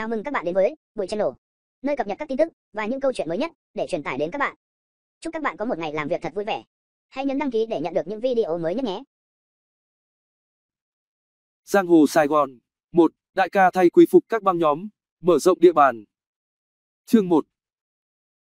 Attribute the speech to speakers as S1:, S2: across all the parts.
S1: Chào mừng các bạn đến với Bụi Channel, nơi cập nhật các tin tức và những câu chuyện mới nhất để truyền tải đến các bạn. Chúc các bạn có một ngày làm việc thật vui vẻ. Hãy nhấn đăng ký để nhận được những video mới nhất nhé.
S2: Giang hồ Sài Gòn 1. Đại ca thay quy phục các băng nhóm, mở rộng địa bàn. Chương 1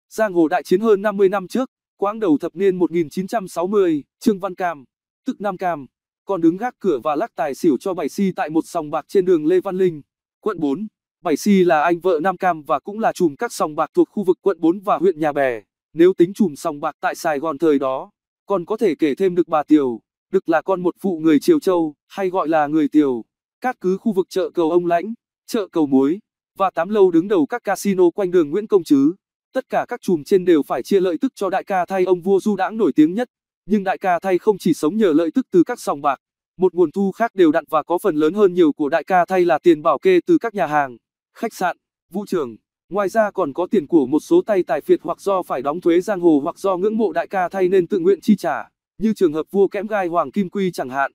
S2: Giang hồ đại chiến hơn 50 năm trước, quãng đầu thập niên 1960, Trương Văn Cam, tức Nam Cam, còn đứng gác cửa và lắc tài xỉu cho bảy si tại một sòng bạc trên đường Lê Văn Linh, quận 4. Bảy là anh vợ Nam Cam và cũng là chùm các sòng bạc thuộc khu vực quận 4 và huyện Nhà Bè. Nếu tính chùm sòng bạc tại Sài Gòn thời đó, còn có thể kể thêm được bà Tiều, được là con một phụ người Triều Châu, hay gọi là người Tiều, cát cứ khu vực chợ cầu ông Lãnh, chợ cầu muối, và tám lâu đứng đầu các casino quanh đường Nguyễn Công Trứ. Tất cả các chùm trên đều phải chia lợi tức cho đại ca thay ông vua du đãng nổi tiếng nhất. Nhưng đại ca thay không chỉ sống nhờ lợi tức từ các sòng bạc, một nguồn thu khác đều đặn và có phần lớn hơn nhiều của đại ca thay là tiền bảo kê từ các nhà hàng, khách sạn, vũ trường. Ngoài ra còn có tiền của một số tay tài phiệt hoặc do phải đóng thuế giang hồ hoặc do ngưỡng mộ đại ca thay nên tự nguyện chi trả, như trường hợp vua kẽm gai Hoàng Kim Quy chẳng hạn.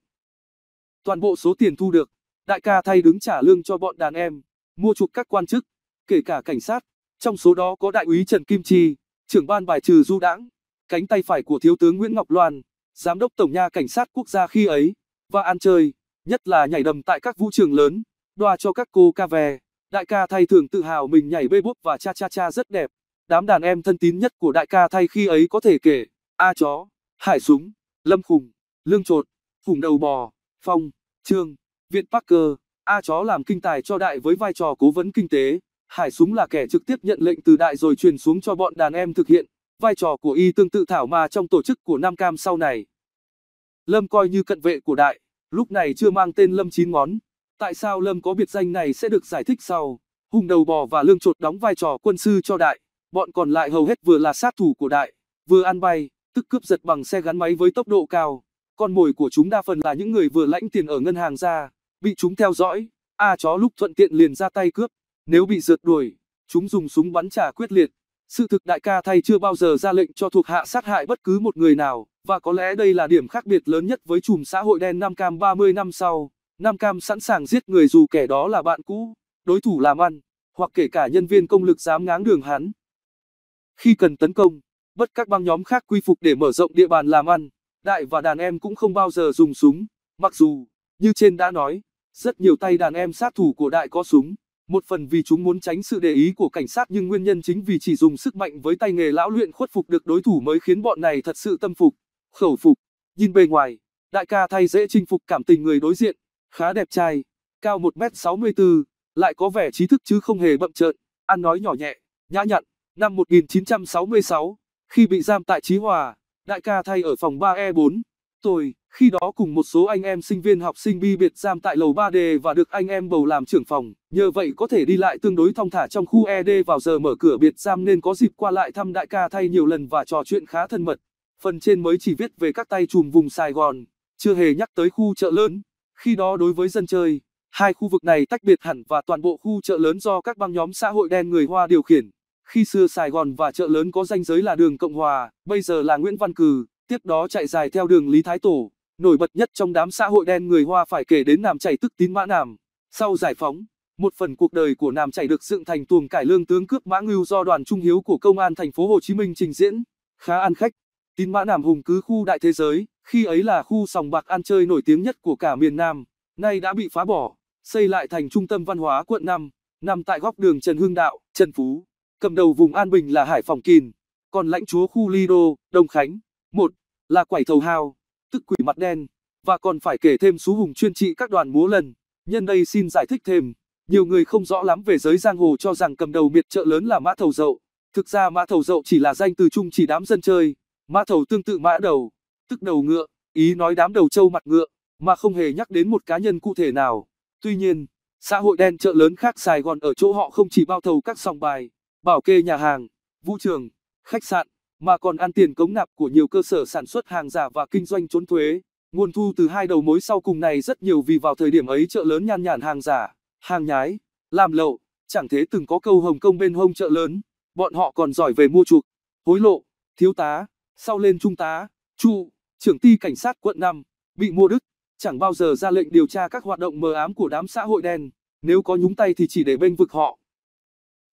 S2: Toàn bộ số tiền thu được, đại ca thay đứng trả lương cho bọn đàn em, mua chuộc các quan chức, kể cả cảnh sát, trong số đó có đại úy Trần Kim Chi, trưởng ban bài trừ du đãng, cánh tay phải của thiếu tướng Nguyễn Ngọc Loan, giám đốc tổng nha cảnh sát quốc gia khi ấy, và ăn chơi, nhất là nhảy đầm tại các vũ trường lớn, đoa cho các cô ca về. Đại ca thay thường tự hào mình nhảy bê búp và cha cha cha rất đẹp. Đám đàn em thân tín nhất của đại ca thay khi ấy có thể kể, A chó, Hải súng, Lâm khùng, Lương trột, Phùng đầu bò, Phong, Trương, Viện Parker, A chó làm kinh tài cho đại với vai trò cố vấn kinh tế. Hải súng là kẻ trực tiếp nhận lệnh từ đại rồi truyền xuống cho bọn đàn em thực hiện. Vai trò của y tương tự thảo mà trong tổ chức của Nam Cam sau này. Lâm coi như cận vệ của đại, lúc này chưa mang tên Lâm chín ngón. Tại sao Lâm có biệt danh này sẽ được giải thích sau. Hùng đầu bò và lương trột đóng vai trò quân sư cho đại, bọn còn lại hầu hết vừa là sát thủ của đại, vừa ăn bay, tức cướp giật bằng xe gắn máy với tốc độ cao. Con mồi của chúng đa phần là những người vừa lãnh tiền ở ngân hàng ra, bị chúng theo dõi, A chó lúc thuận tiện liền ra tay cướp, nếu bị rượt đuổi, chúng dùng súng bắn trả quyết liệt. Sự thực đại ca thay chưa bao giờ ra lệnh cho thuộc hạ sát hại bất cứ một người nào, và có lẽ đây là điểm khác biệt lớn nhất với chùm xã hội đen Nam Cam 30 năm sau. Nam Cam sẵn sàng giết người dù kẻ đó là bạn cũ, đối thủ làm ăn, hoặc kể cả nhân viên công lực dám ngáng đường hắn. Khi cần tấn công, bất các băng nhóm khác quy phục để mở rộng địa bàn làm ăn, đại và đàn em cũng không bao giờ dùng súng, mặc dù, như trên đã nói, rất nhiều tay đàn em sát thủ của đại có súng, một phần vì chúng muốn tránh sự để ý của cảnh sát nhưng nguyên nhân chính vì chỉ dùng sức mạnh với tay nghề lão luyện khuất phục được đối thủ mới khiến bọn này thật sự tâm phục, khẩu phục. Nhìn bề ngoài, đại ca thay dễ chinh phục cảm tình người đối diện, khá đẹp trai, cao 1m64, lại có vẻ trí thức chứ không hề bậm trợn, ăn nói nhỏ nhẹ, nhã nhặn. Năm 1966, khi bị giam tại Chí Hòa, đại ca thay ở phòng 3E4. Tôi, khi đó cùng một số anh em sinh viên học sinh bi biệt giam tại lầu 3D và được anh em bầu làm trưởng phòng, nhờ vậy có thể đi lại tương đối thong thả trong khu ED vào giờ mở cửa biệt giam nên có dịp qua lại thăm đại ca thay nhiều lần và trò chuyện khá thân mật. Phần trên mới chỉ viết về các tay chùm vùng Sài Gòn, chưa hề nhắc tới khu chợ lớn. Khi đó đối với dân chơi, hai khu vực này tách biệt hẳn và toàn bộ khu chợ lớn do các băng nhóm xã hội đen người Hoa điều khiển. Khi xưa Sài Gòn và chợ lớn có ranh giới là đường Cộng Hòa, bây giờ là Nguyễn Văn Cừ, tiếp đó chạy dài theo đường Lý Thái Tổ. Nổi bật nhất trong đám xã hội đen người Hoa phải kể đến Nam Chảy tức Tín Mã Nam. Sau giải phóng, một phần cuộc đời của Nam Chảy được dựng thành tuồng cải lương tướng cướp mã ngưu do đoàn trung hiếu của công an thành phố Hồ Chí Minh trình diễn, khá ăn khách. Tín Mã Nam hùng cứ khu đại thế giới, khi ấy là khu sòng bạc ăn chơi nổi tiếng nhất của cả miền Nam, nay đã bị phá bỏ, xây lại thành trung tâm văn hóa quận 5, nằm tại góc đường Trần Hưng Đạo, Trần Phú. Cầm đầu vùng An Bình là Hải Phòng Kìn, còn lãnh chúa khu Lido, Đông Khánh. Một là quẩy thầu hào, tức quỷ mặt đen, và còn phải kể thêm số hùng chuyên trị các đoàn múa lần. Nhân đây xin giải thích thêm, nhiều người không rõ lắm về giới giang hồ cho rằng cầm đầu biệt chợ lớn là mã thầu dậu. Thực ra mã thầu dậu chỉ là danh từ chung chỉ đám dân chơi, mã thầu tương tự mã đầu, tức đầu ngựa, ý nói đám đầu trâu mặt ngựa, mà không hề nhắc đến một cá nhân cụ thể nào. Tuy nhiên, xã hội đen chợ lớn khác Sài Gòn ở chỗ họ không chỉ bao thầu các sòng bài, bảo kê nhà hàng, vũ trường, khách sạn, mà còn ăn tiền cống nạp của nhiều cơ sở sản xuất hàng giả và kinh doanh trốn thuế. Nguồn thu từ hai đầu mối sau cùng này rất nhiều vì vào thời điểm ấy chợ lớn nhan nhản hàng giả, hàng nhái, làm lậu, chẳng thế từng có câu Hồng Kông bên hông chợ lớn, bọn họ còn giỏi về mua chuộc, hối lộ, thiếu tá, sau lên trung tá, trụ, trưởng ty cảnh sát quận 5, bị mua đứt, chẳng bao giờ ra lệnh điều tra các hoạt động mờ ám của đám xã hội đen, nếu có nhúng tay thì chỉ để bênh vực họ.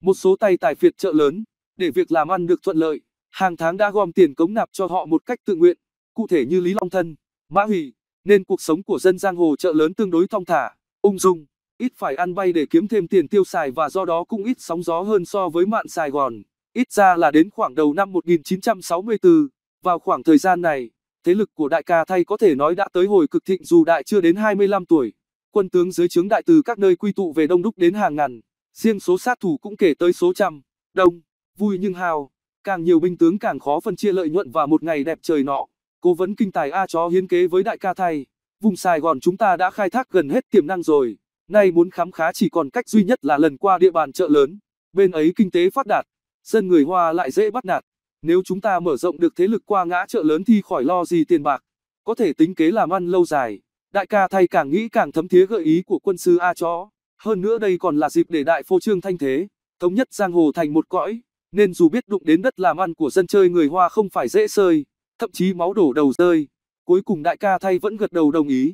S2: một số tay tài phiệt chợ lớn, để việc làm ăn được thuận lợi, hàng tháng đã gom tiền cống nạp cho họ một cách tự nguyện, cụ thể như Lý Long Thân, Mã Hủy, nên cuộc sống của dân giang hồ chợ lớn tương đối thong thả, ung dung, ít phải ăn bay để kiếm thêm tiền tiêu xài và do đó cũng ít sóng gió hơn so với mạn Sài Gòn. Ít ra là đến khoảng đầu năm 1964, vào khoảng thời gian này, thế lực của đại ca thay có thể nói đã tới hồi cực thịnh dù đại chưa đến 25 tuổi. Quân tướng dưới trướng đại từ các nơi quy tụ về đông đúc đến hàng ngàn, riêng số sát thủ cũng kể tới số trăm, đông, vui nhưng hào, càng nhiều binh tướng càng khó phân chia lợi nhuận và một ngày đẹp trời nọ. Cố vấn kinh tài A chó hiến kế với đại ca thay, vùng Sài Gòn chúng ta đã khai thác gần hết tiềm năng rồi, nay muốn khám khá chỉ còn cách duy nhất là lần qua địa bàn chợ lớn, bên ấy kinh tế phát đạt, dân người Hoa lại dễ bắt nạt. Nếu chúng ta mở rộng được thế lực qua ngã chợ lớn thì khỏi lo gì tiền bạc, có thể tính kế làm ăn lâu dài. Đại ca thay càng nghĩ càng thấm thía gợi ý của quân sư A chó. Hơn nữa đây còn là dịp để đại phô trương thanh thế, thống nhất giang hồ thành một cõi, nên dù biết đụng đến đất làm ăn của dân chơi người Hoa không phải dễ sơi, thậm chí máu đổ đầu rơi, cuối cùng đại ca thay vẫn gật đầu đồng ý.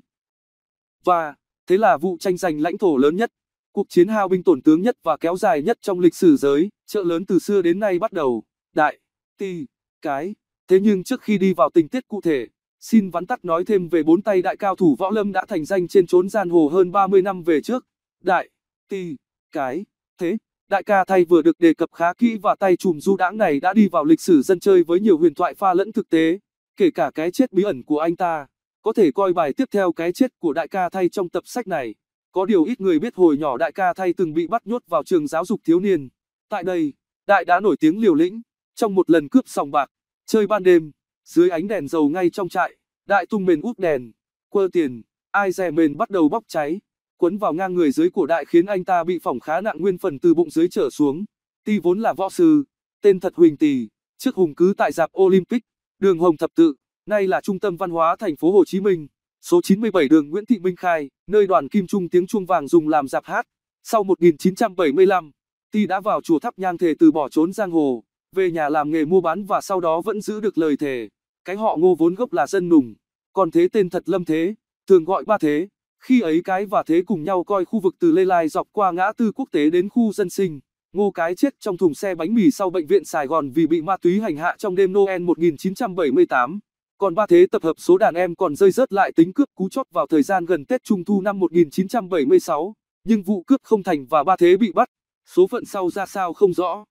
S2: Và, thế là vụ tranh giành lãnh thổ lớn nhất, cuộc chiến hao binh tổn tướng nhất và kéo dài nhất trong lịch sử giới, chợ lớn từ xưa đến nay bắt đầu, đại, ti, cái. Thế nhưng trước khi đi vào tình tiết cụ thể, xin vắn tắt nói thêm về bốn tay đại cao thủ võ lâm đã thành danh trên chốn giang hồ hơn 30 năm về trước. Đại, ti, cái, thế, đại ca thay vừa được đề cập khá kỹ và tay chùm du đãng này đã đi vào lịch sử dân chơi với nhiều huyền thoại pha lẫn thực tế, kể cả cái chết bí ẩn của anh ta. Có thể coi bài tiếp theo cái chết của đại ca thay trong tập sách này. Có điều ít người biết hồi nhỏ đại ca thay từng bị bắt nhốt vào trường giáo dục thiếu niên. Tại đây, đại đã nổi tiếng liều lĩnh, trong một lần cướp sòng bạc, chơi ban đêm, dưới ánh đèn dầu ngay trong trại, đại tung mền úp đèn, quơ tiền, ai dè mền bắt đầu bốc cháy, quấn vào ngang người dưới của đại khiến anh ta bị phỏng khá nặng nguyên phần từ bụng dưới trở xuống. Ti vốn là võ sư, tên thật Huỳnh Tỳ, trước hùng cứ tại dạp Olympic, đường Hồng Thập Tự, nay là trung tâm văn hóa thành phố Hồ Chí Minh, số 97 đường Nguyễn Thị Minh Khai, nơi đoàn kim trung tiếng chuông vàng dùng làm dạp hát. Sau 1975, Ti đã vào chùa thắp nhang thề từ bỏ trốn giang hồ, về nhà làm nghề mua bán và sau đó vẫn giữ được lời thề. Cái họ Ngô vốn gốc là dân nùng, còn thế tên thật Lâm Thế, thường gọi ba thế. Khi ấy cái và thế cùng nhau coi khu vực từ Lê Lai dọc qua ngã tư quốc tế đến khu dân sinh. Ngô cái chết trong thùng xe bánh mì sau bệnh viện Sài Gòn vì bị ma túy hành hạ trong đêm Noel 1978. Còn ba thế tập hợp số đàn em còn rơi rớt lại tính cướp cú chót vào thời gian gần Tết Trung Thu năm 1976. Nhưng vụ cướp không thành và ba thế bị bắt. Số phận sau ra sao không rõ.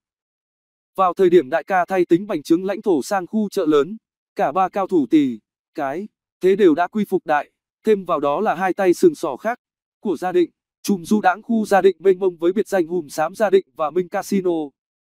S2: Vào thời điểm đại ca thay tính bành trướng lãnh thổ sang khu chợ lớn, cả ba cao thủ tỷ, cái, thế đều đã quy phục đại, thêm vào đó là hai tay sừng sỏ khác của gia định, chùm du đãng khu gia định mênh mông với biệt danh hùm xám gia định và Minh Casino,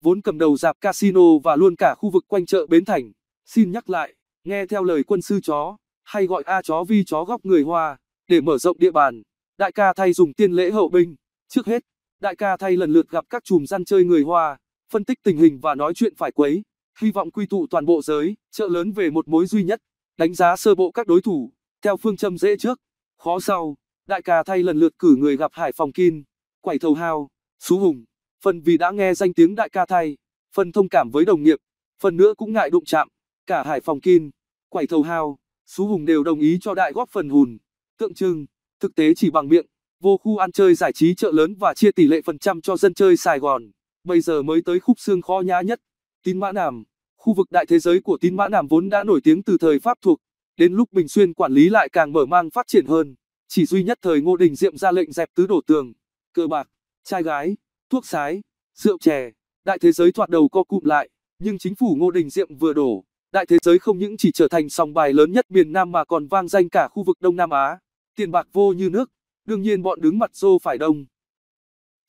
S2: vốn cầm đầu dạp casino và luôn cả khu vực quanh chợ Bến Thành. Xin nhắc lại, nghe theo lời quân sư chó, hay gọi A chó vi chó góc người Hoa, để mở rộng địa bàn, đại ca thay dùng tiên lễ hậu binh. Trước hết, đại ca thay lần lượt gặp các chùm gian chơi người Hoa, phân tích tình hình và nói chuyện phải quấy, hy vọng quy tụ toàn bộ giới, chợ lớn về một mối duy nhất, đánh giá sơ bộ các đối thủ, theo phương châm dễ trước, khó sau, đại ca thay lần lượt cử người gặp Hải Phòng Kin, Quẩy Thầu Hao, Sú Hùng, phần vì đã nghe danh tiếng đại ca thay, phần thông cảm với đồng nghiệp, phần nữa cũng ngại đụng chạm, cả Hải Phòng Kin, Quẩy Thầu Hao, Sú Hùng đều đồng ý cho đại góp phần hùn, tượng trưng, thực tế chỉ bằng miệng, vô khu ăn chơi giải trí chợ lớn và chia tỷ lệ phần trăm cho dân chơi Sài Gòn. Bây giờ mới tới khúc xương khó nhã nhất. Tín Mã Nàm, khu vực đại thế giới của Tín Mã Nàm vốn đã nổi tiếng từ thời Pháp thuộc, đến lúc Bình Xuyên quản lý lại càng mở mang phát triển hơn. Chỉ duy nhất thời Ngô Đình Diệm ra lệnh dẹp tứ đổ tường, cờ bạc, trai gái, thuốc sái, rượu chè, đại thế giới thoạt đầu co cụm lại, nhưng chính phủ Ngô Đình Diệm vừa đổ, đại thế giới không những chỉ trở thành sòng bài lớn nhất miền Nam mà còn vang danh cả khu vực Đông Nam Á. Tiền bạc vô như nước, đương nhiên bọn đứng mặt xô phải đông.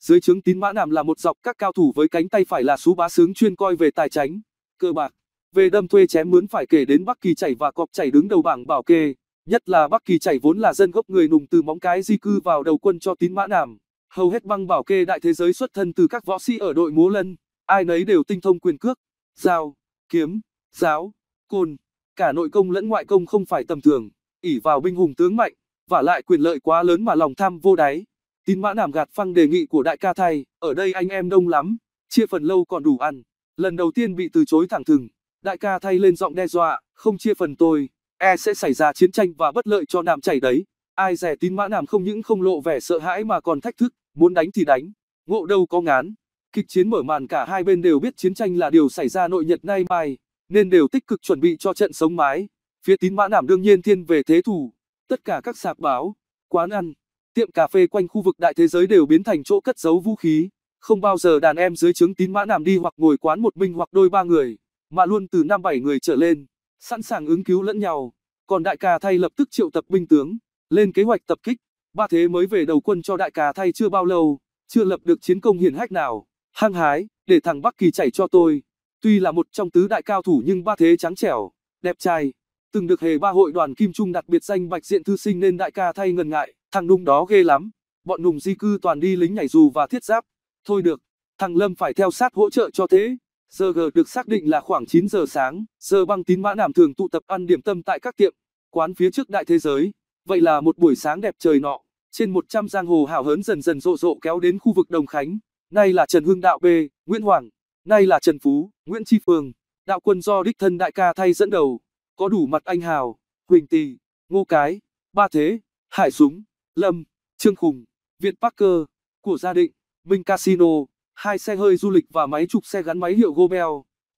S2: Dưới trướng tín mã nạm là một dọc các cao thủ với cánh tay phải là sú bá sướng chuyên coi về tài tránh, cơ bạc. Về đâm thuê chém mướn phải kể đến Bắc Kỳ Chảy và Cọp Chảy đứng đầu bảng bảo kê. Nhất là Bắc Kỳ Chảy vốn là dân gốc người nùng từ móng cái di cư vào đầu quân cho tín mã nàm. Hầu hết băng bảo kê đại thế giới xuất thân từ các võ sĩ ở đội múa lân, ai nấy đều tinh thông quyền cước, dao, kiếm, giáo, côn. Cả nội công lẫn ngoại công không phải tầm thường, ỉ vào binh hùng tướng mạnh, và lại quyền lợi quá lớn mà lòng tham vô đáy. Tín mã nàm gạt phăng đề nghị của đại ca thay, ở đây anh em đông lắm, chia phần lâu còn đủ ăn. Lần đầu tiên bị từ chối thẳng thừng, đại ca thay lên giọng đe dọa, không chia phần tôi, e sẽ xảy ra chiến tranh và bất lợi cho nam chảy đấy. Ai rẻ tín mã nàm không những không lộ vẻ sợ hãi mà còn thách thức, muốn đánh thì đánh, ngộ đâu có ngán. Kịch chiến mở màn cả hai bên đều biết chiến tranh là điều xảy ra nội nhật nay mai, nên đều tích cực chuẩn bị cho trận sống mái. Phía tín mã nảm đương nhiên thiên về thế thủ. Tất cả các sạp báo, quán ăn, tiệm cà phê quanh khu vực đại thế giới đều biến thành chỗ cất giấu vũ khí. Không bao giờ đàn em dưới trướng tín mã nằm đi hoặc ngồi quán một mình hoặc đôi ba người, mà luôn từ năm bảy người trở lên, sẵn sàng ứng cứu lẫn nhau. Còn đại ca thay lập tức triệu tập binh tướng, lên kế hoạch tập kích. Ba thế mới về đầu quân cho đại ca thay chưa bao lâu, chưa lập được chiến công hiển hách nào. Hăng hái, để thằng Bắc Kỳ chảy cho tôi. Tuy là một trong tứ đại cao thủ nhưng ba thế trắng trẻo, đẹp trai, từng được hề ba hội đoàn Kim Trung đặc biệt danh bạch diện thư sinh nên đại ca thay ngần ngại, thằng nung đó ghê lắm, bọn nùng di cư toàn đi lính nhảy dù và thiết giáp, thôi được, thằng Lâm phải theo sát hỗ trợ cho thế. Giờ G được xác định là khoảng 9 giờ sáng, giờ băng tín mã nàm thường tụ tập ăn điểm tâm tại các tiệm, quán phía trước đại thế giới. Vậy là một buổi sáng đẹp trời nọ, trên 100 giang hồ hào hớn dần dần rộ rộ kéo đến khu vực Đồng Khánh. Nay là Trần Hưng Đạo B, Nguyễn Hoàng, nay là Trần Phú, Nguyễn Tri Phương, đạo quân do đích thân đại ca thay dẫn đầu, có đủ mặt anh hào, Huỳnh Tỳ, Ngô Cái, Ba Thế, Hải Súng, Lâm, Trương Khùng, Việt Parker, của gia định, Minh Casino, hai xe hơi du lịch và máy chụp xe gắn máy hiệu Gobel,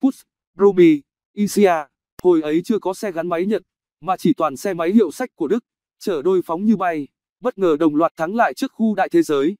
S2: Push, Ruby, Isia. Hồi ấy chưa có xe gắn máy Nhật, mà chỉ toàn xe máy hiệu sách của Đức, chở đôi phóng như bay, bất ngờ đồng loạt thắng lại trước khu đại thế giới.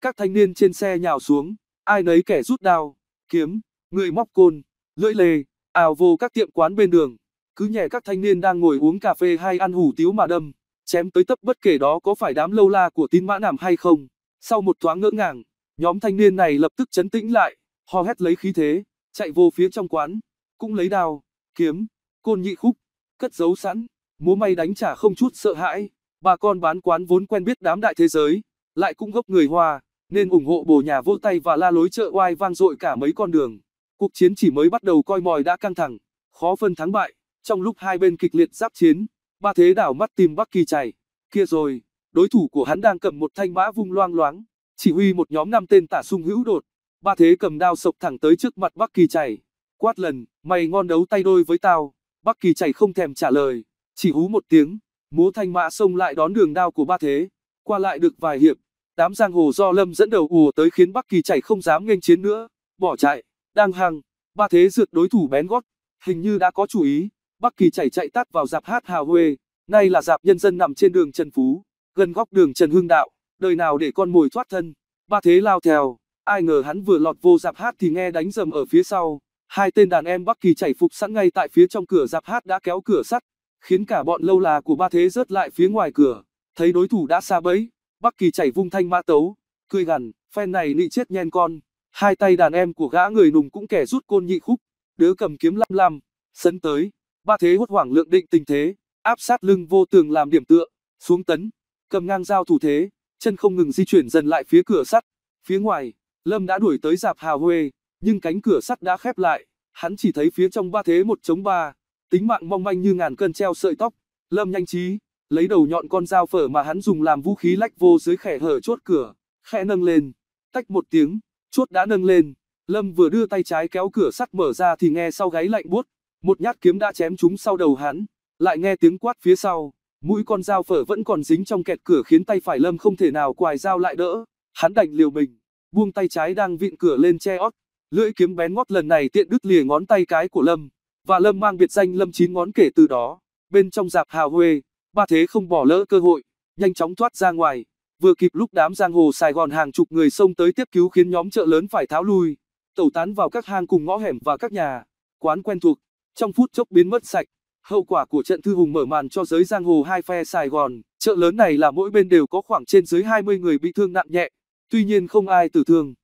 S2: Các thanh niên trên xe nhào xuống, ai nấy kẻ rút đao, kiếm, người móc côn, lưỡi lê, ào vô các tiệm quán bên đường, cứ nhẹ các thanh niên đang ngồi uống cà phê hay ăn hủ tiếu mà đâm, chém tới tấp bất kể đó có phải đám lâu la của tín mã nàm hay không. Sau một thoáng ngỡ ngàng, nhóm thanh niên này lập tức chấn tĩnh lại, ho hét lấy khí thế, chạy vô phía trong quán, cũng lấy đao, kiếm, côn nhị khúc, cất giấu sẵn, múa may đánh trả không chút sợ hãi. Bà con bán quán vốn quen biết đám đại thế giới, lại cũng gốc người Hoa, nên ủng hộ bổ nhà vô tay và la lối chợ oai vang dội cả mấy con đường. Cuộc chiến chỉ mới bắt đầu coi mòi đã căng thẳng, khó phân thắng bại. Trong lúc hai bên kịch liệt giáp chiến, ba thế đảo mắt tìm Bắc Kỳ chảy. Kia rồi, đối thủ của hắn đang cầm một thanh mã vung loang loáng, chỉ huy một nhóm năm tên tả sung hữu đột. Ba thế cầm đao sộc thẳng tới trước mặt Bắc Kỳ chảy. Quát lần, mày ngon đấu tay đôi với tao. Bắc Kỳ chảy không thèm trả lời, chỉ hú một tiếng, múa thanh mã xông lại đón đường đao của ba thế. Qua lại được vài hiệp, đám giang hồ do lâm dẫn đầu ùa tới khiến bắc kỳ chảy không dám nghênh chiến nữa bỏ chạy đang hăng ba thế rượt đối thủ bén gót hình như đã có chủ ý bắc kỳ chảy chạy tắt vào dạp hát hào huê. Nay là dạp nhân dân nằm trên đường trần phú gần góc đường trần hưng đạo. Đời nào để con mồi thoát thân? Ba thế lao theo. Ai ngờ hắn vừa lọt vô dạp hát thì nghe đánh rầm ở phía sau. Hai tên đàn em bắc kỳ chảy phục sẵn ngay tại phía trong cửa dạp hát đã kéo cửa sắt khiến cả bọn lâu là của ba thế rớt lại phía ngoài cửa. Thấy đối thủ đã xa bẫy Bắc Kỳ chảy vung thanh mã tấu, cười gằn, phen này nị chết nhen con. Hai tay đàn em của gã người nùng cũng kẻ rút côn nhị khúc, đứa cầm kiếm lăm lăm, sấn tới, ba thế hốt hoảng lượng định tình thế, áp sát lưng vô tường làm điểm tựa, xuống tấn, cầm ngang dao thủ thế, chân không ngừng di chuyển dần lại phía cửa sắt. Phía ngoài, Lâm đã đuổi tới dạp hào huê, nhưng cánh cửa sắt đã khép lại, hắn chỉ thấy phía trong ba thế một chống ba, tính mạng mong manh như ngàn cân treo sợi tóc. Lâm nhanh trí, lấy đầu nhọn con dao phở mà hắn dùng làm vũ khí lách vô dưới khe hở chốt cửa, khẽ nâng lên, tách một tiếng, chốt đã nâng lên, Lâm vừa đưa tay trái kéo cửa sắt mở ra thì nghe sau gáy lạnh buốt, một nhát kiếm đã chém trúng sau đầu hắn, lại nghe tiếng quát phía sau, mũi con dao phở vẫn còn dính trong kẹt cửa khiến tay phải Lâm không thể nào quài dao lại đỡ, hắn đành liều mình, buông tay trái đang vịn cửa lên che ót, lưỡi kiếm bén ngót lần này tiện đứt lìa ngón tay cái của Lâm, và Lâm mang biệt danh Lâm chín ngón kể từ đó, bên trong dạp hào huê ba thế không bỏ lỡ cơ hội, nhanh chóng thoát ra ngoài, vừa kịp lúc đám giang hồ Sài Gòn hàng chục người xông tới tiếp cứu khiến nhóm chợ lớn phải tháo lui, tẩu tán vào các hang cùng ngõ hẻm và các nhà, quán quen thuộc, trong phút chốc biến mất sạch. Hậu quả của trận thư hùng mở màn cho giới giang hồ hai phe Sài Gòn, chợ lớn này là mỗi bên đều có khoảng trên dưới 20 người bị thương nặng nhẹ, tuy nhiên không ai tử thương.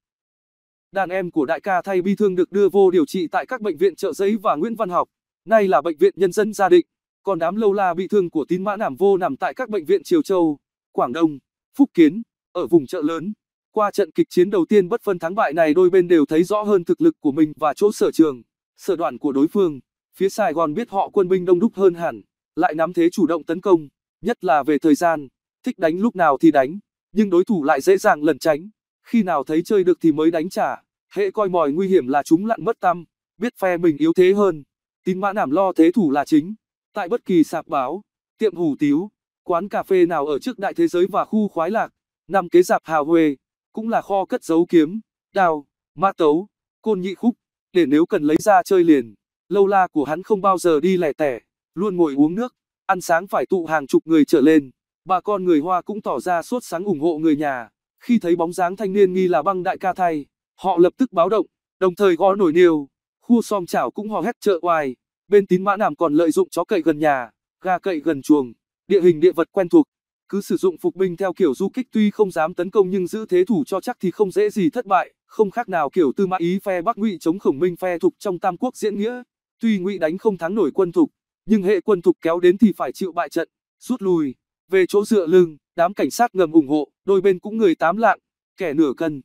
S2: Đàn em của đại ca thay bi thương được đưa vô điều trị tại các bệnh viện chợ giấy và Nguyễn Văn Học, nay là bệnh viện nhân dân gia định còn đám lâu la bị thương của tín mã nằm vô nằm tại các bệnh viện Triều Châu, Quảng Đông, Phúc Kiến, ở vùng chợ lớn. Qua trận kịch chiến đầu tiên bất phân thắng bại này đôi bên đều thấy rõ hơn thực lực của mình và chỗ sở trường, sở đoạn của đối phương. Phía Sài Gòn biết họ quân binh đông đúc hơn hẳn, lại nắm thế chủ động tấn công, nhất là về thời gian, thích đánh lúc nào thì đánh, nhưng đối thủ lại dễ dàng lẩn tránh, khi nào thấy chơi được thì mới đánh trả, hệ coi mòi nguy hiểm là chúng lặn mất tâm, biết phe mình yếu thế hơn. Tín mã nảm lo thế thủ là chính, Tại bất kỳ sạp báo, tiệm hủ tiếu, quán cà phê nào ở trước đại thế giới và khu khoái lạc, nằm kế dạp hào huê, cũng là kho cất giấu kiếm, đao, mã tấu, côn nhị khúc, để nếu cần lấy ra chơi liền. Lâu la của hắn không bao giờ đi lẻ tẻ, luôn ngồi uống nước, ăn sáng phải tụ hàng chục người trở lên. Bà con người Hoa cũng tỏ ra suốt sáng ủng hộ người nhà. Khi thấy bóng dáng thanh niên nghi là băng đại ca thay, họ lập tức báo động, đồng thời gõ nổi niêu. Khu xóm chảo cũng hò hét trợ oai. Bên tín mã nàm còn lợi dụng chó cậy gần nhà, gà cậy gần chuồng, địa hình địa vật quen thuộc. Cứ sử dụng phục binh theo kiểu du kích tuy không dám tấn công nhưng giữ thế thủ cho chắc thì không dễ gì thất bại, không khác nào kiểu tư mã ý phe Bắc Ngụy chống khổng minh phe thục trong Tam Quốc diễn nghĩa. Tuy Ngụy đánh không thắng nổi quân thục, nhưng hệ quân thục kéo đến thì phải chịu bại trận, rút lui, về chỗ dựa lưng, đám cảnh sát ngầm ủng hộ, đôi bên cũng người tám lạng, kẻ nửa cân.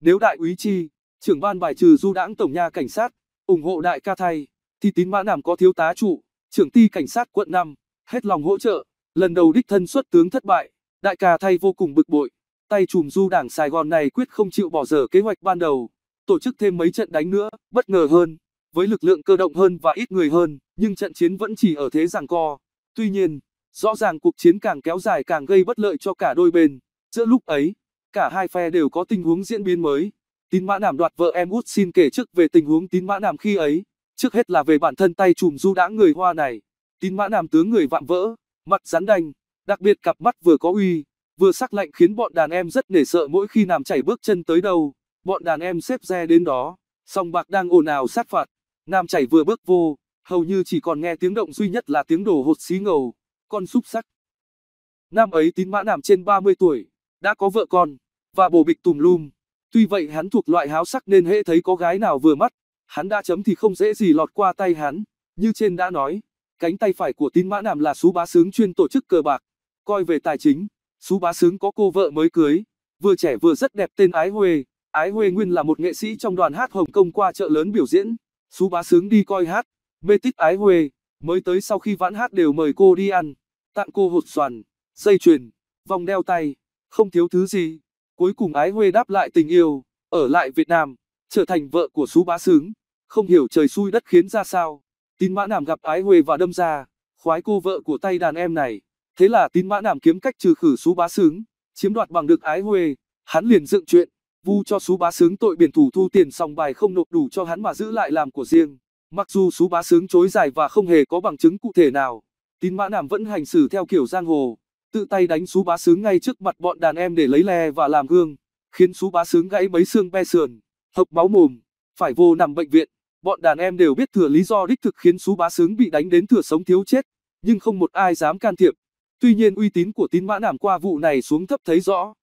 S2: Nếu đại úy chi, trưởng ban bài trừ du đãng tổng nha cảnh sát, ủng hộ đại ca thay, thì tín mã nàm có thiếu tá trụ, trưởng ty cảnh sát quận 5, hết lòng hỗ trợ, lần đầu đích thân xuất tướng thất bại, đại ca thay vô cùng bực bội, tay chùm du đảng Sài Gòn này quyết không chịu bỏ dở kế hoạch ban đầu, tổ chức thêm mấy trận đánh nữa, bất ngờ hơn, với lực lượng cơ động hơn và ít người hơn, nhưng trận chiến vẫn chỉ ở thế giằng co. Tuy nhiên, rõ ràng cuộc chiến càng kéo dài càng gây bất lợi cho cả đôi bên. Giữa lúc ấy, cả hai phe đều có tình huống diễn biến mới. Tín Mã Nàm đoạt vợ em út xin kể trước về tình huống Tín Mã Nàm khi ấy. Trước hết là về bản thân tay chùm du đãng người Hoa này. Tín Mã Nàm tướng người vạm vỡ, mặt rắn đanh, đặc biệt cặp mắt vừa có uy, vừa sắc lạnh khiến bọn đàn em rất nể sợ mỗi khi nam chảy bước chân tới đâu. Bọn đàn em xếp xe đến đó, song bạc đang ồn ào sát phạt. Nam chảy vừa bước vô, hầu như chỉ còn nghe tiếng động duy nhất là tiếng đổ hột xí ngầu, con xúc sắc. Nam ấy tín mã nằm trên 30 tuổi, đã có vợ con, và bồ bịch tùm lum. Tuy vậy hắn thuộc loại háo sắc nên hễ thấy có gái nào vừa mắt, hắn đã chấm thì không dễ gì lọt qua tay hắn. Như trên đã nói, cánh tay phải của tín mã nằm là sú bá sướng chuyên tổ chức cờ bạc. Coi về tài chính, sú bá sướng có cô vợ mới cưới, vừa trẻ vừa rất đẹp tên Ái Huê. Ái Huê nguyên là một nghệ sĩ trong đoàn hát Hồng Kông qua chợ lớn biểu diễn. Sú bá sướng đi coi hát, mê tích ái huê, mới tới sau khi vãn hát đều mời cô đi ăn, tặng cô hột xoàn, dây chuyền, vòng đeo tay, không thiếu thứ gì. Cuối cùng ái huê đáp lại tình yêu, ở lại Việt Nam, trở thành vợ của sú bá sướng. Không hiểu trời xui đất khiến ra sao, tín mã nàm gặp ái huê và đâm ra, khoái cô vợ của tay đàn em này. Thế là tín mã nàm kiếm cách trừ khử sú bá sướng, chiếm đoạt bằng được ái huê, hắn liền dựng chuyện vu cho Sú Bá Sướng tội biển thủ thu tiền xong bài không nộp đủ cho hắn mà giữ lại làm của riêng. Mặc dù Sú Bá Sướng chối giải và không hề có bằng chứng cụ thể nào, Tín Mã Nàm vẫn hành xử theo kiểu giang hồ, tự tay đánh Sú Bá Sướng ngay trước mặt bọn đàn em để lấy le và làm gương, khiến Sú Bá Sướng gãy mấy xương be sườn, hộc máu mồm, phải vô nằm bệnh viện. Bọn đàn em đều biết thừa lý do đích thực khiến Sú Bá Sướng bị đánh đến thừa sống thiếu chết, nhưng không một ai dám can thiệp. Tuy nhiên uy tín của Tín Mã Nàm qua vụ này xuống thấp thấy rõ.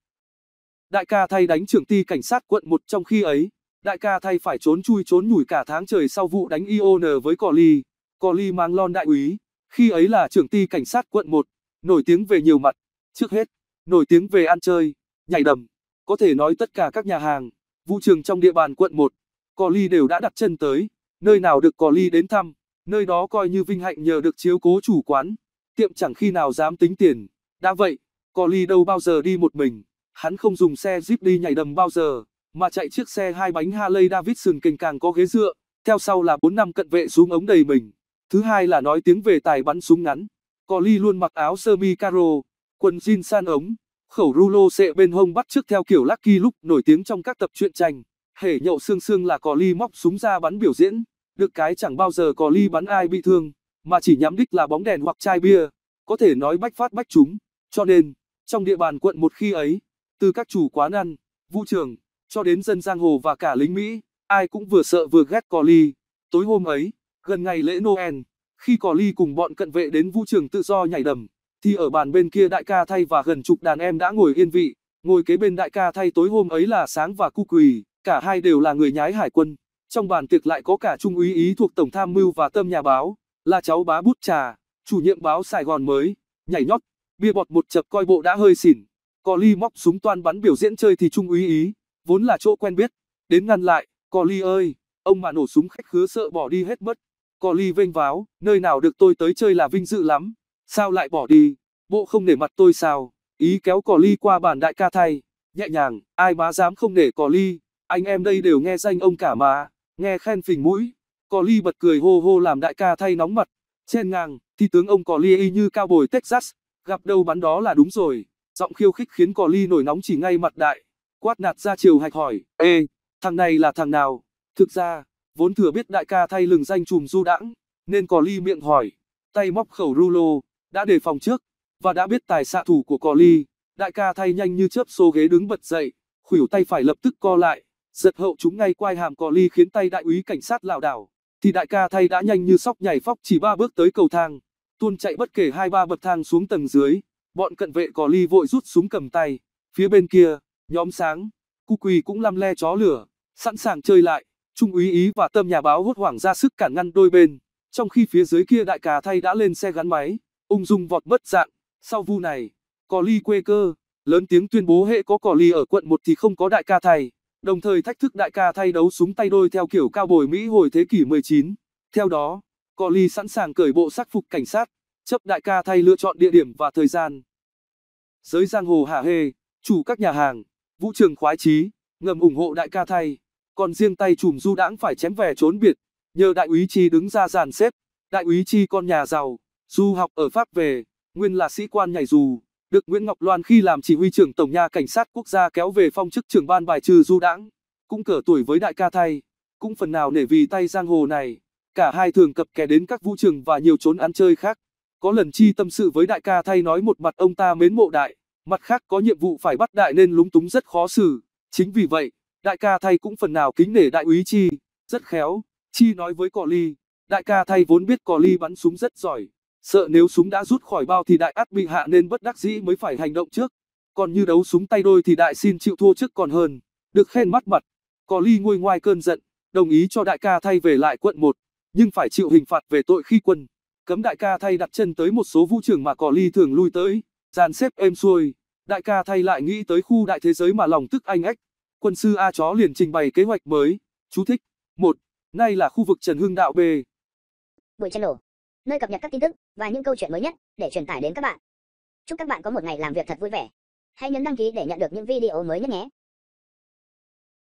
S2: Đại ca thay đánh trưởng ty cảnh sát quận 1 trong khi ấy, đại ca thay phải trốn chui trốn nhủi cả tháng trời sau vụ đánh ION với Cò Ly. Cò Ly mang lon đại úy, khi ấy là trưởng ty cảnh sát quận 1, nổi tiếng về nhiều mặt. Trước hết, nổi tiếng về ăn chơi, nhảy đầm. Có thể nói tất cả các nhà hàng, vũ trường trong địa bàn quận 1, Cò Ly đều đã đặt chân tới, nơi nào được Cò Ly đến thăm, nơi đó coi như vinh hạnh nhờ được chiếu cố chủ quán. Tiệm chẳng khi nào dám tính tiền. Đã vậy, Cò Ly đâu bao giờ đi một mình Hắn không dùng xe Jeep đi nhảy đầm bao giờ, mà chạy chiếc xe hai bánh Harley Davidson kềnh càng có ghế dựa, theo sau là bốn năm cận vệ súng ống đầy mình. Thứ hai là nói tiếng về tài bắn súng ngắn. Collie luôn mặc áo sơ mi caro, quần jean san ống, khẩu rulo sệ bên hông bắt trước theo kiểu Lucky Luke nổi tiếng trong các tập truyện tranh. Hễ nhậu xương xương là Collie móc súng ra bắn biểu diễn, được cái chẳng bao giờ Collie bắn ai bị thương, mà chỉ nhắm đích là bóng đèn hoặc chai bia, có thể nói bách phát bách chúng. Cho nên, trong địa bàn quận một khi ấy, từ các chủ quán ăn, vũ trường, cho đến dân giang hồ và cả lính Mỹ, ai cũng vừa sợ vừa ghét cò ly. Tối hôm ấy, gần ngày lễ Noel, khi cò ly cùng bọn cận vệ đến vũ trường tự do nhảy đầm, thì ở bàn bên kia đại ca thay và gần chục đàn em đã ngồi yên vị, ngồi kế bên đại ca thay tối hôm ấy là Sáng và Cu Quỳ, cả hai đều là người nhái hải quân. Trong bàn tiệc lại có cả Trung úy ý thuộc Tổng tham mưu và Tâm nhà báo, là cháu bá bút trà, chủ nhiệm báo Sài Gòn mới, nhảy nhót, bia bọt một chập coi bộ đã hơi xỉn. Cò ly móc súng toan bắn biểu diễn chơi thì trung úy ý, vốn là chỗ quen biết, đến ngăn lại, Cò ly ơi, ông mà nổ súng khách khứa sợ bỏ đi hết mất. Cò ly vênh váo, nơi nào được tôi tới chơi là vinh dự lắm, sao lại bỏ đi, bộ không để mặt tôi sao, ý kéo Cò ly qua bàn đại ca thay, nhẹ nhàng, ai má dám không để Cò ly, anh em đây đều nghe danh ông cả mà, nghe khen phình mũi. Cò ly bật cười hô hô làm đại ca thay nóng mặt, chen ngang, thì tướng ông Cò ly y như cao bồi Texas, gặp đâu bắn đó là đúng rồi. Giọng khiêu khích khiến Cò Ly nổi nóng chỉ ngay mặt đại. quát nạt ra chiều hạch hỏi, ê, thằng này là thằng nào? Thực ra, vốn thừa biết đại ca thay lừng danh chùm du đãng, nên cò ly miệng hỏi, tay móc khẩu rulo, đã đề phòng trước, và đã biết tài xạ thủ của cò ly, đại ca thay nhanh như chớp xô ghế đứng bật dậy, khuỷu tay phải lập tức co lại, giật hậu chúng ngay quai hàm cò ly khiến tay đại úy cảnh sát lảo đảo, thì đại ca thay đã nhanh như sóc nhảy phóc chỉ ba bước tới cầu thang, tuôn chạy bất kể hai ba bậc thang xuống tầng dưới, bọn cận vệ cò ly vội rút súng cầm tay, phía bên kia, nhóm sáng, cu quỳ cũng lăm le chó lửa, sẵn sàng chơi lại, trung úy ý và tâm nhà báo hốt hoảng ra sức cản ngăn đôi bên, trong khi phía dưới kia đại ca thay đã lên xe gắn máy, ung dung vọt mất dạng, sau vu này, cò ly quê cơ, lớn tiếng tuyên bố hệ có cò ly ở quận 1 thì không có đại ca thay, đồng thời thách thức đại ca thay đấu súng tay đôi theo kiểu cao bồi Mỹ hồi thế kỷ 19. Theo đó, cò ly sẵn sàng cởi bộ sắc phục cảnh sát, chấp đại ca thay lựa chọn địa điểm và thời gian. Giới giang hồ hả hê, chủ các nhà hàng, vũ trường khoái chí, ngầm ủng hộ đại ca thay, còn riêng tay chùm du đãng phải chém về trốn biệt, nhờ đại úy chi đứng ra dàn xếp, đại úy chi con nhà giàu, du học ở Pháp về, nguyên là sĩ quan nhảy dù, được Nguyễn Ngọc Loan khi làm chỉ huy trưởng tổng nha cảnh sát quốc gia kéo về phong chức trưởng ban bài trừ du đãng, cũng cỡ tuổi với đại ca thay, cũng phần nào nể vì tay giang hồ này, cả hai thường cập kè đến các vũ trường và nhiều chốn ăn chơi khác. Có lần chi tâm sự với đại ca thay nói một mặt ông ta mến mộ đại, mặt khác có nhiệm vụ phải bắt đại nên lúng túng rất khó xử, chính vì vậy, đại ca thay cũng phần nào kính nể đại úy chi, rất khéo, chi nói với cò ly, đại ca thay vốn biết cò ly bắn súng rất giỏi, sợ nếu súng đã rút khỏi bao thì đại ắt bị hạ nên bất đắc dĩ mới phải hành động trước, còn như đấu súng tay đôi thì đại xin chịu thua trước còn hơn, được khen mắt mặt, cò ly nguôi ngoai cơn giận, đồng ý cho đại ca thay về lại quận 1, nhưng phải chịu hình phạt về tội khi quân, cấm đại ca thay đặt chân tới một số vũ trường mà cò ly thường lui tới, dàn xếp êm xuôi, đại ca thay lại nghĩ tới khu đại thế giới mà lòng tức anh ếch, quân sư A chó liền trình bày kế hoạch mới, chú thích, một, Nay là khu vực Trần Hưng Đạo B.
S1: Buổi channel, nơi cập nhật các tin tức và những câu chuyện mới nhất để truyền tải đến các bạn. Chúc các bạn có một ngày làm việc thật vui vẻ. Hãy nhấn đăng ký để nhận được những video mới nhất nhé.